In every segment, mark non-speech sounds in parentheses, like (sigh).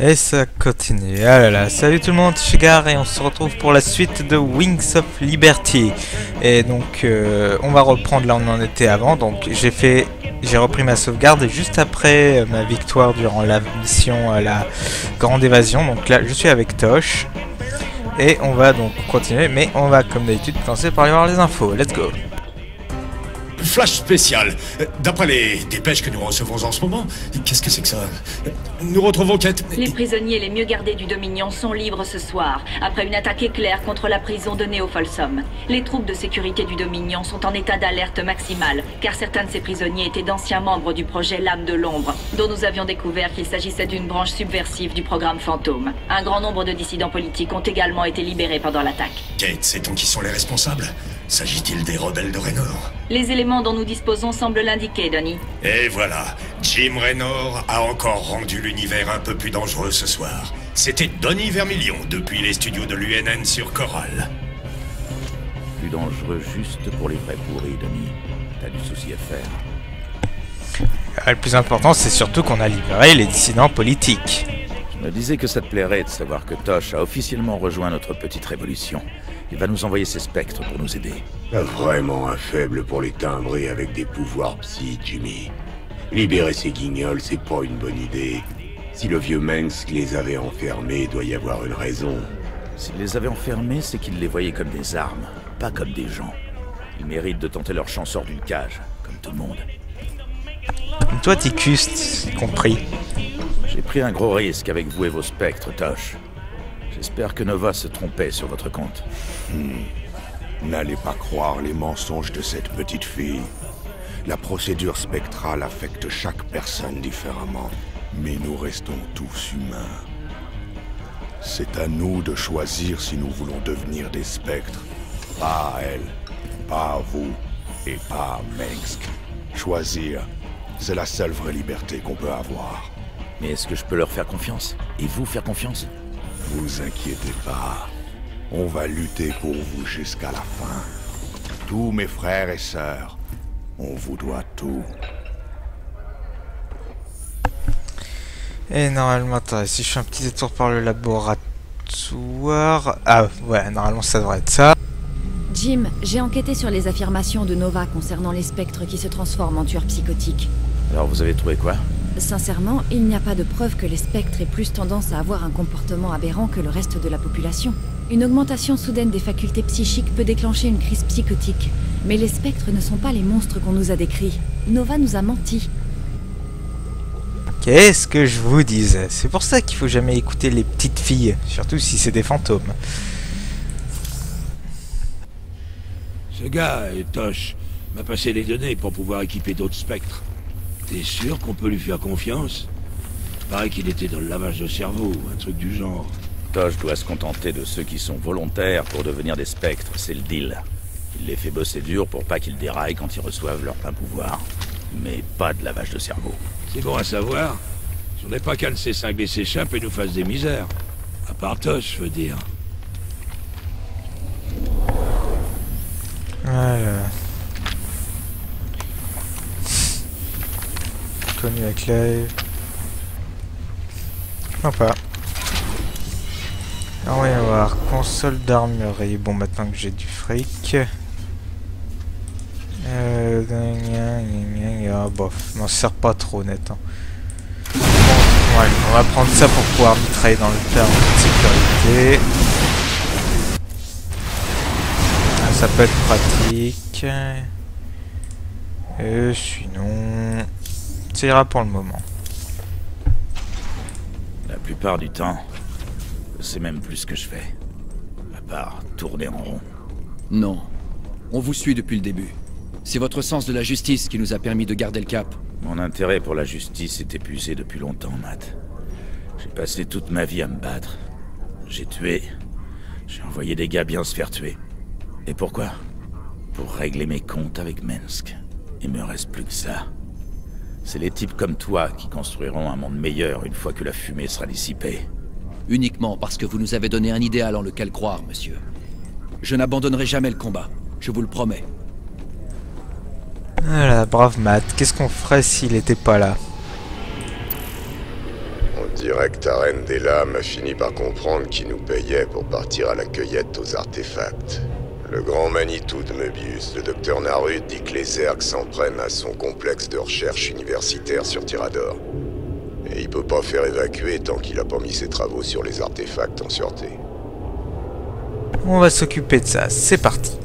Et ça continue. Ah salut tout le monde, je Gar et on se retrouve pour la suite de Wings of Liberty. Et donc euh, on va reprendre là où on en était avant. Donc j'ai fait, j'ai repris ma sauvegarde juste après euh, ma victoire durant la mission à la grande évasion. Donc là je suis avec Tosh. Et on va donc continuer, mais on va comme d'habitude commencer par aller voir les infos. Let's go Flash spécial. D'après les dépêches que nous recevons en ce moment, qu'est-ce que c'est que ça Nous retrouvons Kate. Les prisonniers les mieux gardés du Dominion sont libres ce soir, après une attaque éclair contre la prison de Néo-Folsom. Les troupes de sécurité du Dominion sont en état d'alerte maximale, car certains de ces prisonniers étaient d'anciens membres du projet L'âme de l'ombre, dont nous avions découvert qu'il s'agissait d'une branche subversive du programme Fantôme. Un grand nombre de dissidents politiques ont également été libérés pendant l'attaque. Kate, sait-on qui sont les responsables? S'agit-il des rebelles de Raynor Les éléments dont nous disposons semblent l'indiquer, Donnie. Et voilà, Jim Raynor a encore rendu l'univers un peu plus dangereux ce soir. C'était Donnie Vermillion depuis les studios de l'UNN sur Coral. Plus dangereux juste pour les vrais pourris, Donnie. T'as du souci à faire. Ah, le plus important, c'est surtout qu'on a libéré les dissidents politiques. Je me disais que ça te plairait de savoir que Tosh a officiellement rejoint notre petite révolution. Il va nous envoyer ses spectres pour nous aider. T'as vraiment un faible pour les timbrer avec des pouvoirs psy, Jimmy. Libérer ces guignols, c'est pas une bonne idée. Si le vieux Mensk les avait enfermés, doit y avoir une raison. S'il les avait enfermés, c'est qu'il les voyait comme des armes, pas comme des gens. Ils méritent de tenter leur chance hors d'une cage, comme tout le monde. Toi, Ticus, compris. J'ai pris un gros risque avec vous et vos spectres, Tosh. J'espère que Nova se trompait sur votre compte. Hmm. N'allez pas croire les mensonges de cette petite fille. La procédure spectrale affecte chaque personne différemment. Mais nous restons tous humains. C'est à nous de choisir si nous voulons devenir des spectres. Pas à elle, pas à vous, et pas à Mengsk. Choisir, c'est la seule vraie liberté qu'on peut avoir. Mais est-ce que je peux leur faire confiance Et vous faire confiance? Vous inquiétez pas. On va lutter pour vous jusqu'à la fin. Tous mes frères et sœurs, on vous doit tout. Et normalement, attends, si je fais un petit détour par le laboratoire... Ah, ouais, normalement ça devrait être ça. Jim, j'ai enquêté sur les affirmations de Nova concernant les spectres qui se transforment en tueurs psychotiques. Alors vous avez trouvé quoi? Sincèrement, il n'y a pas de preuve que les spectres aient plus tendance à avoir un comportement aberrant que le reste de la population. Une augmentation soudaine des facultés psychiques peut déclencher une crise psychotique. Mais les spectres ne sont pas les monstres qu'on nous a décrits. Nova nous a menti. Qu'est-ce que je vous disais? C'est pour ça qu'il faut jamais écouter les petites filles, surtout si c'est des fantômes. Ce gars, Tosh, m'a passé les données pour pouvoir équiper d'autres spectres. T'es sûr qu'on peut lui faire confiance? Paraît qu'il était dans le lavage de cerveau, un truc du genre. Tosh doit se contenter de ceux qui sont volontaires pour devenir des spectres, c'est le deal. Il les fait bosser dur pour pas qu'ils déraillent quand ils reçoivent leur plein pouvoir. Mais pas de lavage de cerveau. C'est bon à savoir. Si on n'est pas qu'un de ces cinglés s'échappe et nous fasse des misères. À part Tosh, je veux dire. Voilà. Connu avec live. Sympa. On va y avoir console d'armurerie. Bon, maintenant que j'ai du fric. Euh, ah, bof, m'en sert pas trop net. Hein. Bon, on va prendre ça pour pouvoir mitrailler dans le terme de sécurité. Ah, ça peut être pratique. Et sinon, ça ira pour le moment. La plupart du temps, je sais même plus ce que je fais. À part tourner en rond. Non. On vous suit depuis le début. C'est votre sens de la justice qui nous a permis de garder le cap. Mon intérêt pour la justice est épuisé depuis longtemps, Matt. J'ai passé toute ma vie à me battre. J'ai tué. J'ai envoyé des gars bien se faire tuer. Et pourquoi? Pour régler mes comptes avec Mensk. Il me reste plus que ça. C'est les types comme toi qui construiront un monde meilleur une fois que la fumée sera dissipée. Uniquement parce que vous nous avez donné un idéal en lequel croire, monsieur. Je n'abandonnerai jamais le combat, je vous le promets. Voilà, brave Matt. Qu'est-ce qu'on ferait s'il était pas là? Direct à Reine des Lames a fini par comprendre qui nous payait pour partir à la cueillette aux artefacts. Le grand Manitou de Möbius, le docteur Narut, dit que les Zergs s'en prennent à son complexe de recherche universitaire sur Tyrador. Et il peut pas faire évacuer tant qu'il a pas mis ses travaux sur les artefacts en sûreté. On va s'occuper de ça, c'est parti.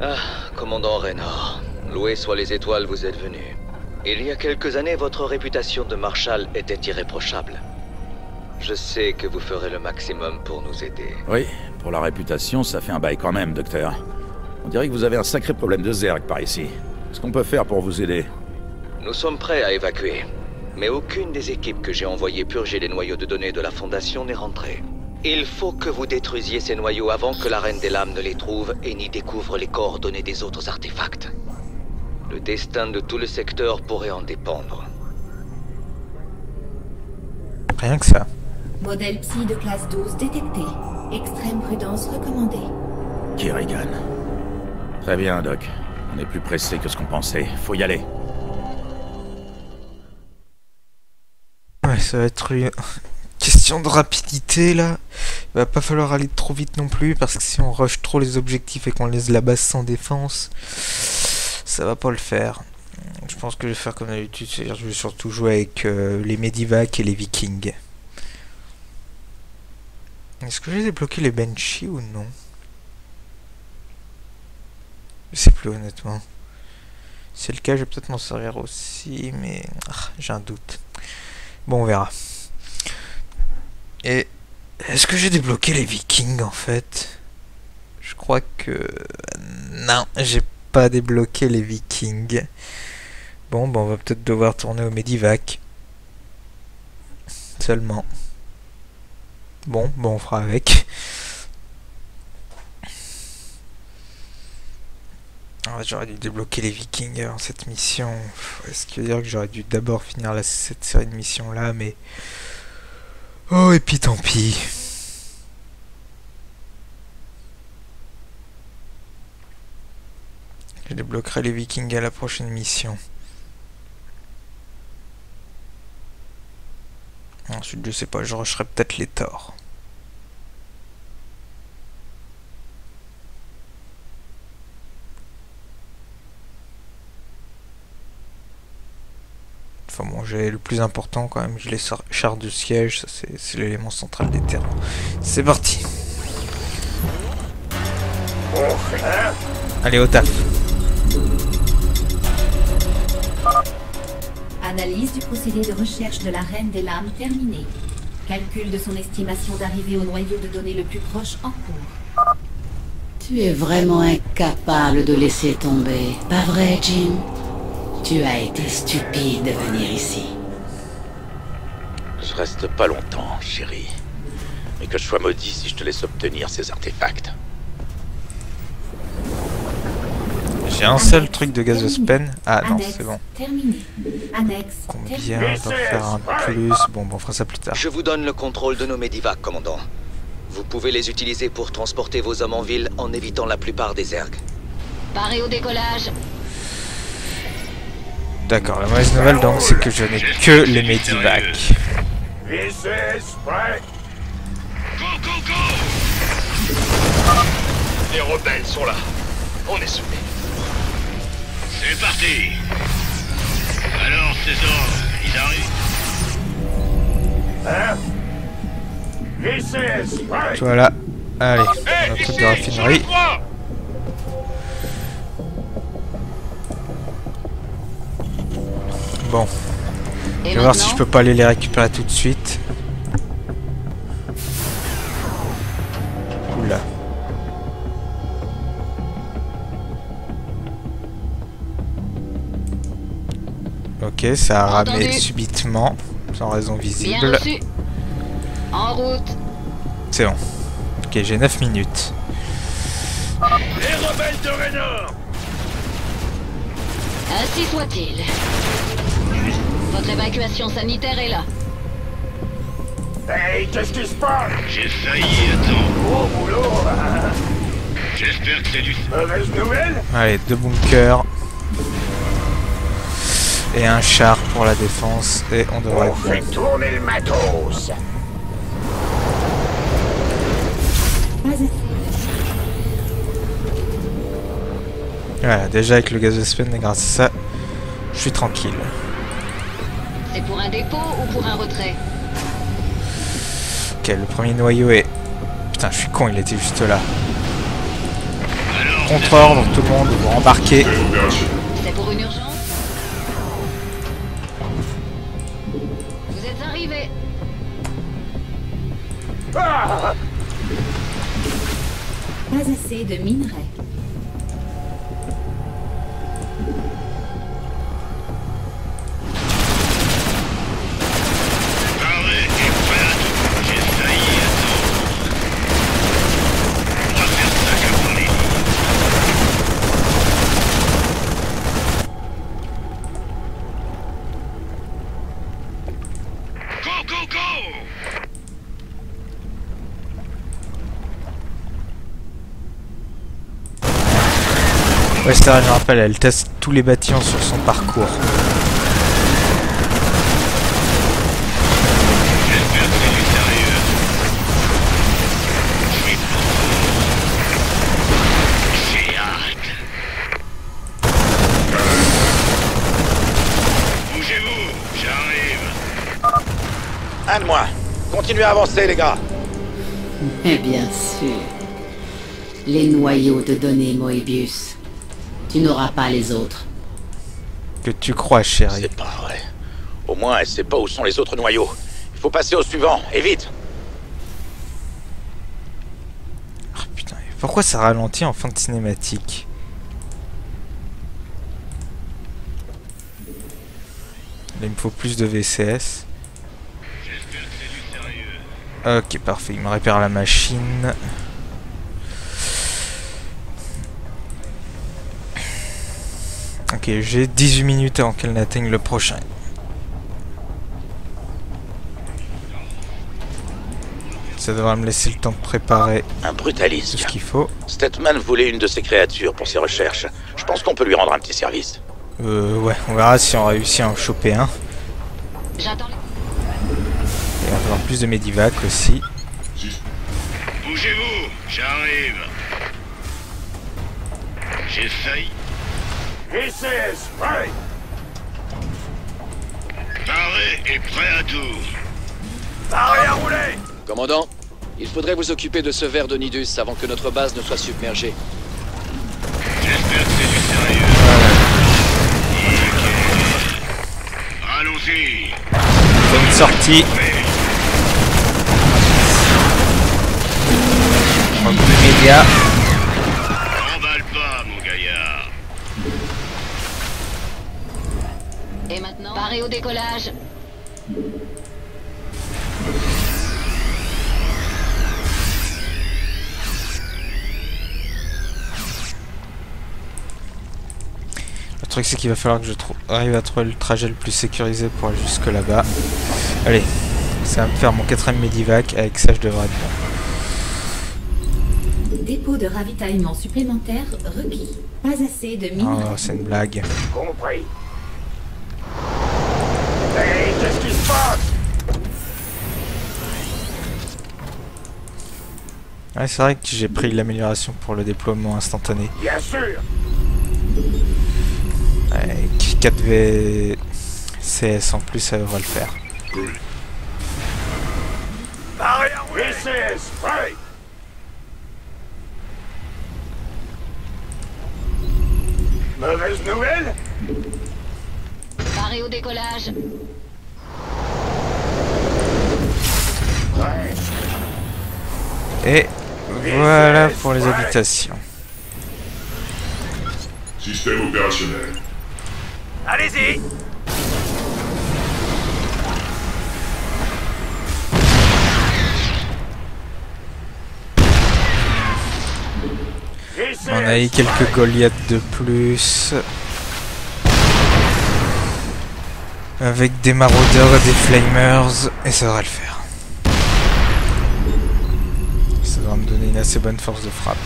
Ah, commandant Raynor, loué soient les étoiles, vous êtes venu. Il y a quelques années, votre réputation de marshal était irréprochable. Je sais que vous ferez le maximum pour nous aider. Oui, pour la réputation, ça fait un bail quand même, docteur. On dirait que vous avez un sacré problème de zerg par ici. Qu'est-ce qu'on peut faire pour vous aider Nous sommes prêts à évacuer. Mais aucune des équipes que j'ai envoyées purger les noyaux de données de la Fondation n'est rentrée. Il faut que vous détruisiez ces noyaux avant que la Reine des Lames ne les trouve et n'y découvre les coordonnées des autres artefacts. Le destin de tout le secteur pourrait en dépendre. Rien que ça. Modèle psy de classe 12 détecté. Extrême prudence recommandée. Kerrigan. Très bien, Doc. On est plus pressé que ce qu'on pensait. Faut y aller. Ouais, ça va être une question de rapidité là. Il va pas falloir aller trop vite non plus parce que si on rush trop les objectifs et qu'on laisse la base sans défense, ça va pas le faire. Je pense que je vais faire comme d'habitude, c'est-à-dire je vais surtout jouer avec euh, les Medivac et les Vikings. Est-ce que j'ai débloqué les Banshee ou non Je sais plus honnêtement. C'est le cas, je vais peut-être m'en servir aussi, mais ah, j'ai un doute. Bon, on verra. Et est-ce que j'ai débloqué les Vikings en fait? Je crois que non, j'ai pas débloqué les Vikings. Bon, bon, on va peut-être devoir tourner au Medivac. Seulement. Bon, bon, on fera avec. J'aurais dû débloquer les Vikings avant cette mission. Est-ce veut dire que j'aurais dû d'abord finir cette série de missions là, mais. Oh, et puis tant pis. Je débloquerai les Vikings à la prochaine mission. Je sais pas, je rusherai peut-être les torts. Enfin bon, j'ai le plus important quand même, j'ai les chars de siège, ça c'est l'élément central des terrains. C'est parti Allez, au taf Analyse du procédé de recherche de la Reine des Lames terminée. Calcul de son estimation d'arrivée au noyau de données le plus proche en cours. Tu es vraiment incapable de laisser tomber, pas vrai, Jim? Tu as été stupide de venir ici. Je reste pas longtemps, chérie. Mais que je sois maudit si je te laisse obtenir ces artefacts. J'ai un seul truc de gaz de spen. Ah non, c'est bon. Combien va faire un plus? Bon, bon, on fera ça plus tard. Je vous donne le contrôle de nos Medivac, commandant. Vous pouvez les utiliser pour transporter vos hommes en ville en évitant la plupart des ergs. Paré au décollage. D'accord, la mauvaise nouvelle donc c'est que je n'ai que les Medivac. Les rebelles sont là. On est soudés. C'est parti Alors, ces ordres, ils arrivent Voilà. Allez, on a un truc de raffinerie. Bon. Je vais voir si je peux pas aller les récupérer tout de suite. Ok, ça a ramé Entendu. subitement, sans raison Bien visible. reçu. En route. C'est bon. Ok, j'ai 9 minutes. Les rebelles de Raynor Ainsi soit-il. Votre évacuation sanitaire est là. Hey, qu'est-ce qui se passe? J'ai failli, attends. Gros boulot J'espère que c'est du... Mauvaise nouvelle? Allez, deux bunkers. Et un char pour la défense. Et on devrait... On fait tourner le matos Voilà, déjà avec le gaz de Spen, et grâce à ça, je suis tranquille. C'est pour un dépôt ou pour un retrait Ok, le premier noyau est... Putain, je suis con, il était juste là. Contre-ordre, tout le monde, vous rembarquez. C'est pour une urgence Pas assez de minerais. Je me rappelle, elle teste tous les bâtiments sur son parcours. Un de moins. Continuez à avancer, les gars. Mais bien sûr. Les noyaux de données Moebius. Tu n'auras pas les autres. Que tu crois, chérie. C'est pas vrai. Au moins, elle sait pas où sont les autres noyaux. Il faut passer au suivant, et vite. Ah, putain, pourquoi ça ralentit en fin de cinématique Là, il me faut plus de VCS. J'espère que c'est du sérieux. Ok, parfait, il me répare la machine. Ok, j'ai 18 minutes avant qu'elle n'atteigne le prochain. Ça devrait me laisser le temps de préparer Un tout brutaliste. ce qu'il faut. Stetman voulait une de ses créatures pour ses recherches. Je pense qu'on peut lui rendre un petit service. Euh, ouais, on verra si on réussit à en choper un. J'attends les... Et on va avoir plus de Medivac aussi. Bougez-vous, j'arrive. J'ai failli. VCS, prêt Paré et prêt à tout. Paré à rouler Commandant, il faudrait vous occuper de ce verre de Nidus avant que notre base ne soit submergée. J'espère que c'est du sérieux. Allons-y. Une sortie. En immédiat. Et maintenant Paré au décollage. Le truc c'est qu'il va falloir que je arrive à trouver le trajet le plus sécurisé pour aller jusque là-bas. Allez, ça va me faire mon quatrième Medivac. Avec ça je devrais être bon. Dépôt de ravitaillement supplémentaire requis. Pas assez de minerais. Oh, c'est une blague. Compris. Ouais, c'est vrai que j'ai pris l'amélioration pour le déploiement instantané. Bien sûr Avec 4 VCS en plus, ça devrait le faire. Mauvaise nouvelle Paré au décollage. Prêt Et voilà pour les habitations. Système opérationnel. Allez-y On a eu quelques Goliaths de plus. Avec des maraudeurs et des flamers. Et ça devrait le faire. Me donner une assez bonne force de frappe.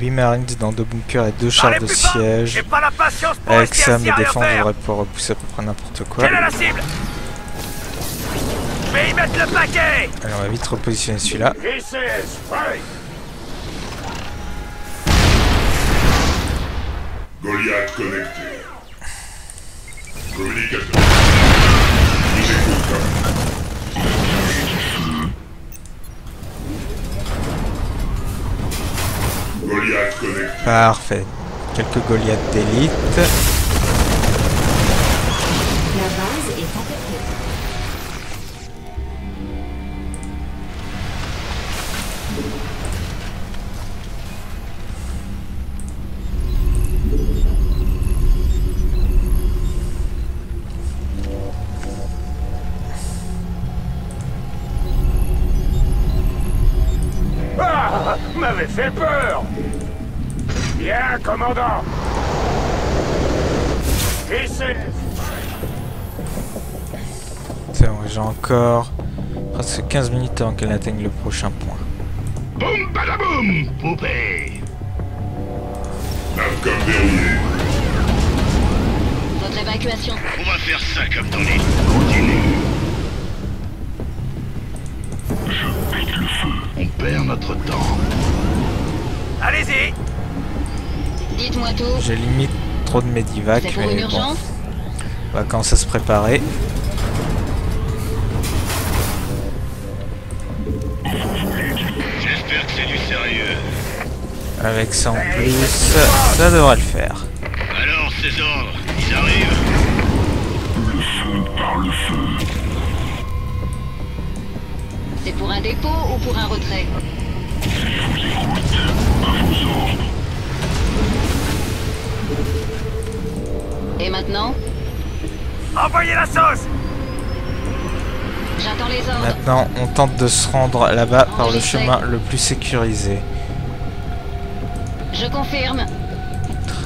8 marines dans deux bunkers et deux chars de siège. J'ai pas la patience pour Avec ça, mes défenses devraient pouvoir repousser à peu près n'importe quoi. Quelle est la cible? Je vais y mettre le paquet Allez, on va vite repositionner celui-là. Goliath connecté. Parfait. Quelques Goliaths d'élite. 15 minutes avant qu'elle atteigne le prochain point. Boum badaboum, poupée verrouillé. Votre évacuation. On va faire ça comme ton lit. Continue. Je pète le feu. On perd notre temps. Allez-y Dites-moi tout. J'ai limite trop de une mais bon, urgence? On va commencer à se préparer. Avec ça en plus, ça devrait le faire. Alors, ces ordres, ils arrivent Le feu par le feu. C'est pour un dépôt ou pour un retrait Et maintenant Envoyez la sauce J'attends les ordres. Maintenant, on tente de se rendre là-bas par le chemin le plus sécurisé. Je confirme.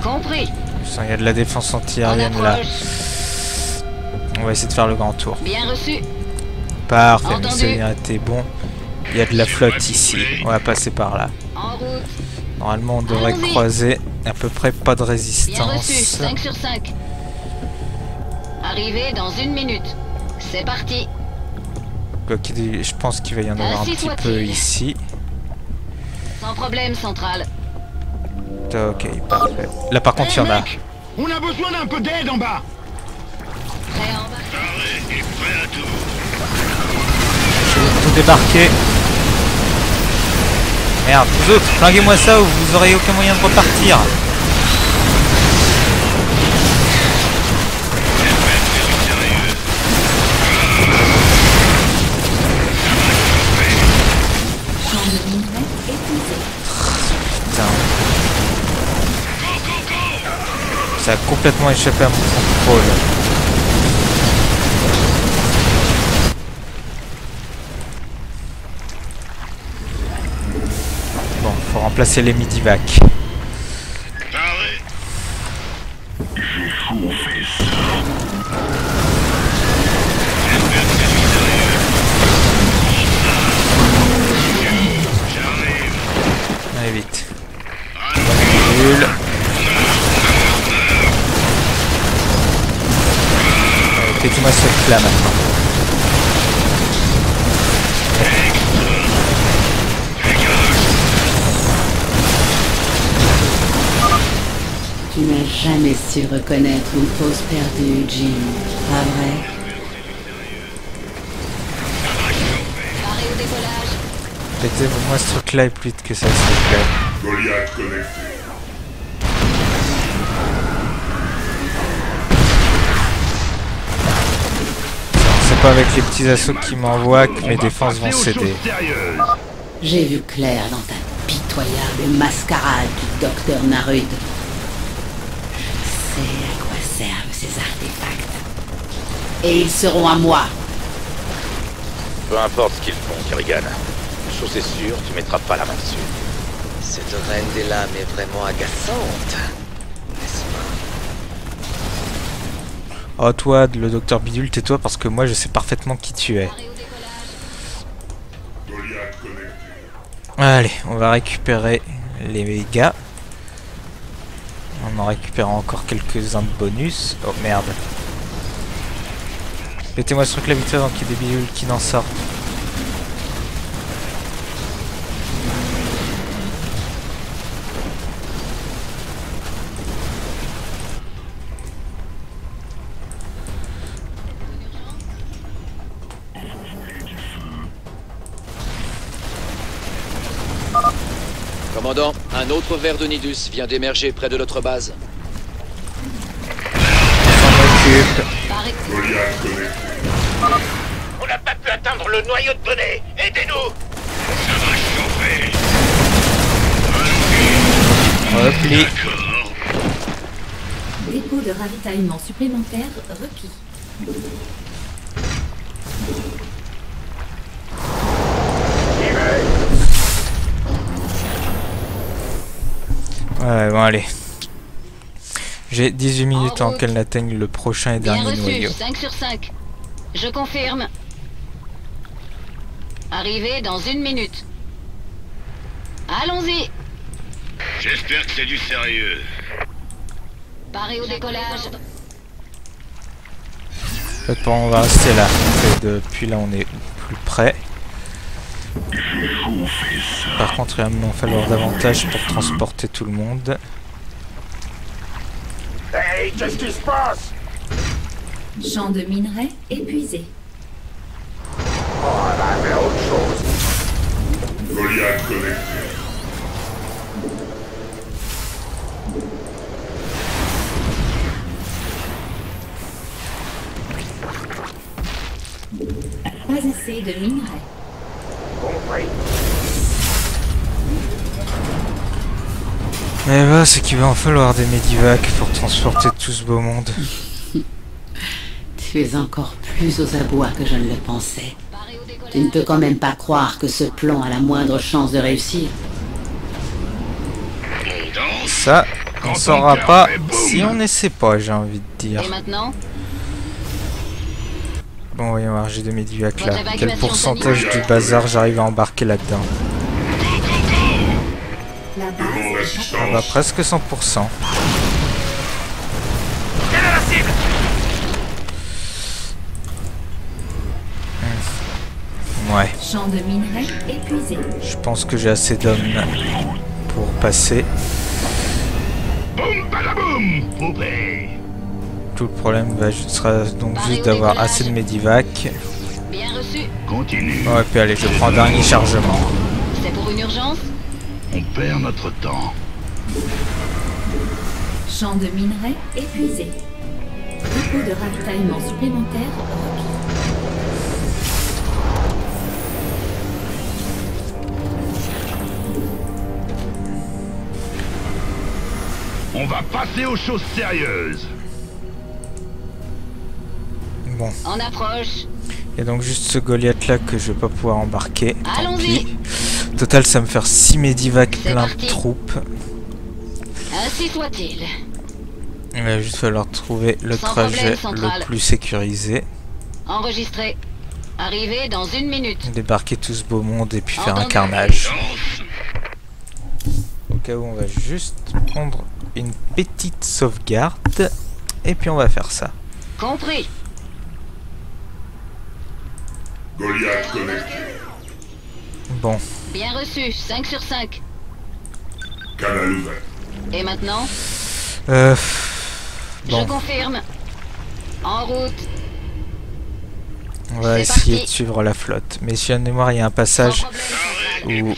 Compris. Qu'il y a de la défense antiaérienne là. On va essayer de faire le grand tour. Bien reçu. Parfait. Mussolini était bon. Il y a de la flotte ici. On va passer par là. En route. Normalement, on devrait croiser à peu près pas de Bien résistance. reçu. 5 sur 5. Arrivé dans une minute. C'est parti. Je pense qu'il va y en avoir un petit peu ici. Sans problème, central. Ok, parfait. Là par contre, il y en a. On a besoin d'un peu d'aide en bas Prêt prêt à tout Je vais tout débarquer. Merde, vous autres, flinguez-moi ça ou vous aurez aucun moyen de repartir. Ça a complètement échappé à mon contrôle. Bon, faut remplacer les midivac. Là maintenant. Tu n'as jamais su reconnaître une pause perdue, Jim. Pas vrai? Pétez-moi ce truc là et plus vite que ça, s'il vous plaît. Goliath connecté. Pas avec les petits assauts qui m'envoient que mes défenses vont céder. J'ai vu clair dans ta pitoyable mascarade du docteur Narud. Je sais à quoi servent ces artefacts. Et ils seront à moi. Peu importe ce qu'ils font, Kerrigan. Une chose est sûre, tu mettras pas la main dessus. Cette reine des lames est vraiment agaçante, Oh toi, le docteur Bidule, tais-toi parce que moi je sais parfaitement qui tu es. Allez, on va récupérer les gars. en en récupérant encore quelques-uns de bonus. Oh merde. Mettez-moi ce truc là vite avant qu'il y ait des bidules qui n'en sortent. Commandant, un autre verre de Nidus vient d'émerger près de notre base. On n'a pas pu atteindre le noyau de données Aidez-nous Ça va chauffer. Repli. Dépôt de ravitaillement supplémentaire requis. Ouais, bon, allez. J'ai 18 minutes avant qu'elle n'atteigne le prochain et Bien dernier reçu, noyau. 5 sur 5. Je confirme. Arrivé dans une minute. Allons-y. J'espère que c'est du sérieux. Paré au décollage. En fait, on va rester là. En fait, depuis là, on est plus près. Par contre, il va m'en falloir davantage pour transporter tout le monde. Hey, qu'est-ce qui se passe? Champ de minerais épuisé. Oh, là, mais autre chose Goliath connecté. Pas assez de minerais. Compris. Mais bah, c'est qu'il va en falloir des médivacs pour transporter tout ce beau monde. (laughs) Tu es encore plus aux abois que je ne le pensais. Tu ne peux quand même pas croire que ce plan a la moindre chance de réussir. Ça, on saura pas si on essaie pas, j'ai envie de dire. Et maintenant Bon, voyons voir, j'ai des médivacs là. Quel pourcentage du bazar j'arrive à embarquer là-dedans On va presque 100%. Quelle est la cible Ouais, je pense que j'ai assez d'hommes pour passer. Boum. Tout le problème va, sera donc juste d'avoir assez de médivacs. Bien reçu. Continue. Ouais, puis allez, je prends un dernier chargement. C'est pour une urgence On perd notre temps. Champ de minerais épuisé. Dépôt de ravitaillement supplémentaire. On va passer aux choses sérieuses. Bon, En approche. il y a donc juste ce Goliath là que je vais pas pouvoir embarquer. Allons-y. Total, ça me fait 6 médivacs plein de troupes. Ainsi soit-il. Il va juste falloir trouver le Sans trajet le plus sécurisé. Enregistré. Arrivé dans une minute. Débarquer tout ce beau monde et puis faire un carnage. Au cas où on va juste prendre une petite sauvegarde. Et puis on va faire ça. Compris. Goliath connecté. Bon, Bien reçu. 5 sur 5. Canal ouvert. Et maintenant euh, Je bon, confirme. En route. on va essayer parti. de suivre la flotte. Mais si à mémoire, il y a un passage où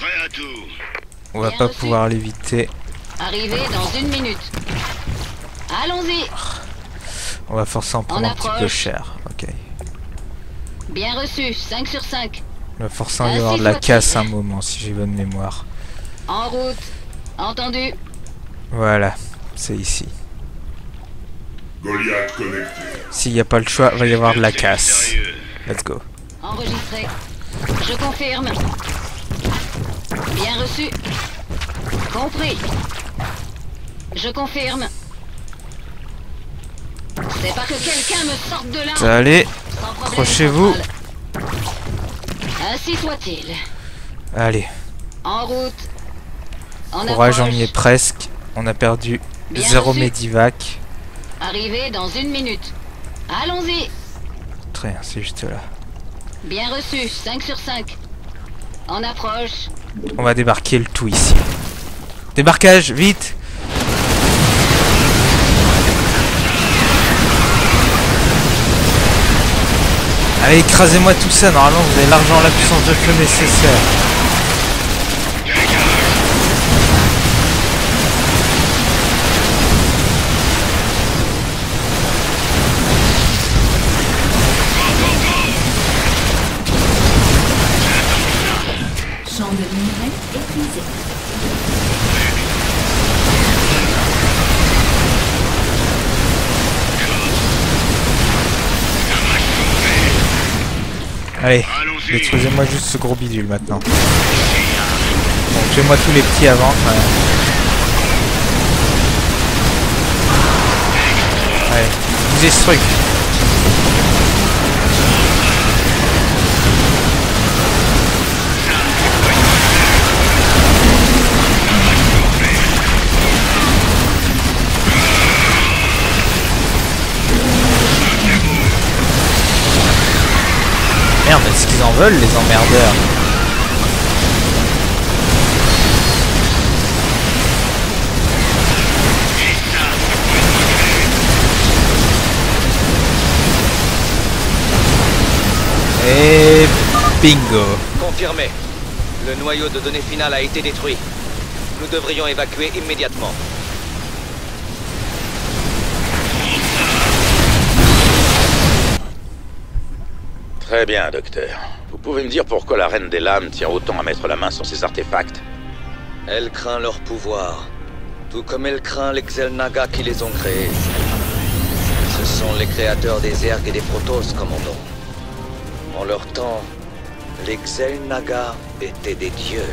on va Bien pas reçu. pouvoir l'éviter. Arrivé dans une minute. Allons-y. On va forcément prendre un petit peu cher. Ok. Bien reçu. 5 sur 5. Il va forcément y avoir de la casse un moment si j'ai bonne mémoire. En route. Entendu. Voilà, c'est ici. Goliath connecté. S'il n'y a pas le choix, il va y avoir de la casse. Let's go. Enregistré. Je confirme. Bien reçu. Compris. Je confirme. C'est pas que quelqu'un me sorte de là. Allez, accrochez-vous. Ainsi soit-il. Allez, En route. En courage, on y est presque. On a perdu Bien Zéro reçu. Medivac. Arrivé dans une minute. Allons-y. Très bien, c'est juste là. Bien reçu, 5 sur 5. En approche. On va débarquer le tout ici. Débarquage, vite Allez, écrasez-moi tout ça, normalement vous avez l'argent, la puissance de feu nécessaire. Allez, détruisez-moi juste ce gros bidule maintenant. Bon, tuez-moi tous les petits avant. Allez, bougez ce truc. Est-ce qu'ils en veulent les emmerdeurs Et bingo Confirmé. Le noyau de données final a été détruit. Nous devrions évacuer immédiatement. Très bien, docteur. Vous pouvez me dire pourquoi la Reine des Lames tient autant à mettre la main sur ces artefacts? Elle craint leur pouvoir, tout comme elle craint les Xel'Naga qui les ont créés. Ce sont les créateurs des ergs et des protos, commandant. En leur temps, les Xel'Naga étaient des dieux.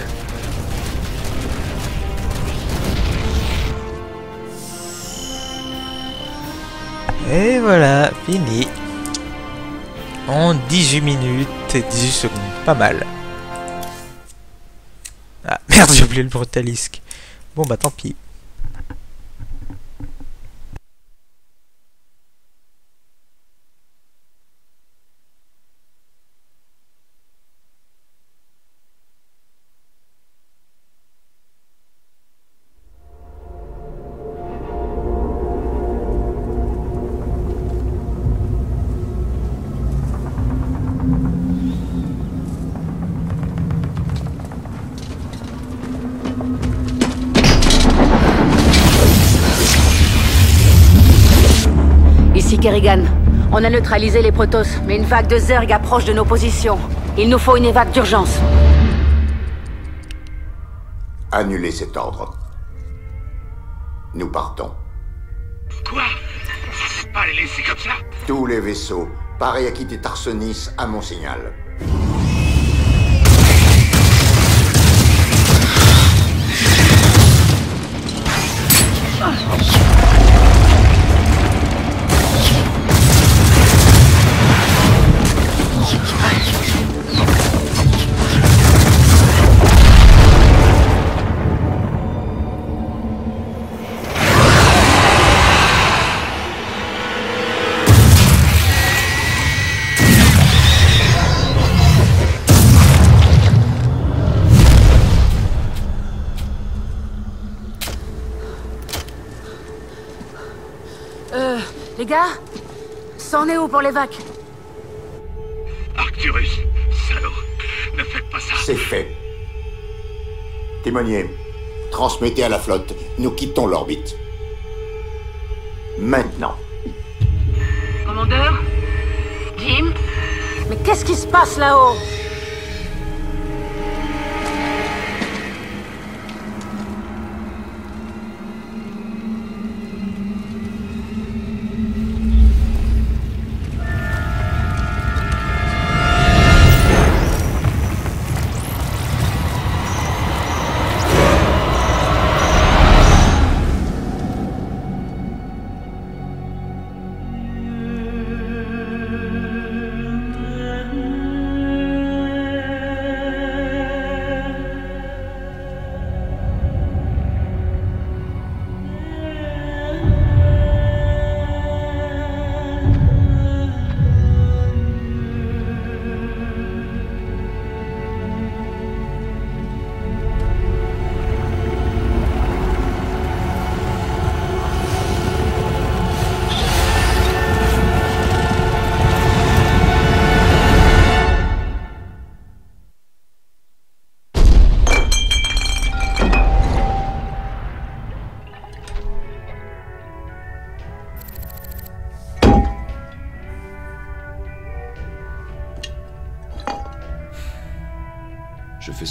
Et voilà, fini. En 18 minutes et 18 secondes. Pas mal. Ah (laughs) merde, j'ai oublié le brutalisque. Bon bah tant pis. On a neutralisé les Protoss, mais une vague de Zerg approche de nos positions. Il nous faut une évac d'urgence. Annulez cet ordre. Nous partons. Quoi? Ça pas les laisser comme ça? Tous les vaisseaux, parés à quitter Tarsonis à mon signal. Où pour l'évac Arcturus, salaud, ne faites pas ça. C'est fait. Timonier, transmettez à la flotte. Nous quittons l'orbite. Maintenant. Commandeur Jim Mais qu'est-ce qui se passe là-haut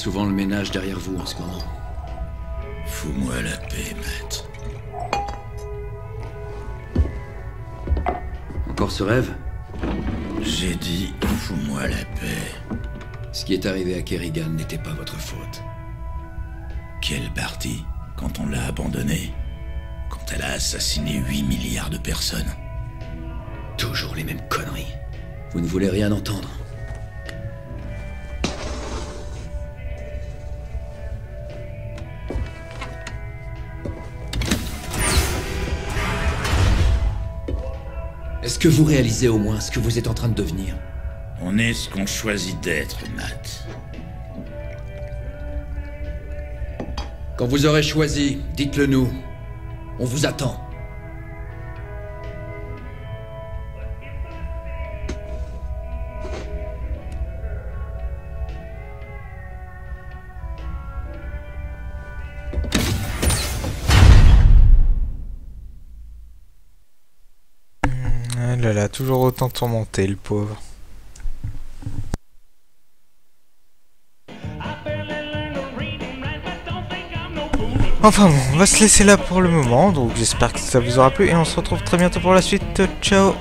souvent le ménage derrière vous en ce moment. Fous-moi la paix, Matt. Encore ce rêve? J'ai dit, fous-moi la paix. Ce qui est arrivé à Kerrigan n'était pas votre faute. Quelle partie? Quand on l'a abandonnée Quand elle a assassiné 8 milliards de personnes? Toujours les mêmes conneries. Vous ne voulez rien entendre. Que vous réalisez au moins ce que vous êtes en train de devenir On est ce qu'on choisit d'être, Matt. Quand vous aurez choisi, dites-le nous. On vous attend. Toujours autant tourmenté, le pauvre. Enfin bon, on va se laisser là pour le moment, donc j'espère que ça vous aura plu et on se retrouve très bientôt pour la suite. Ciao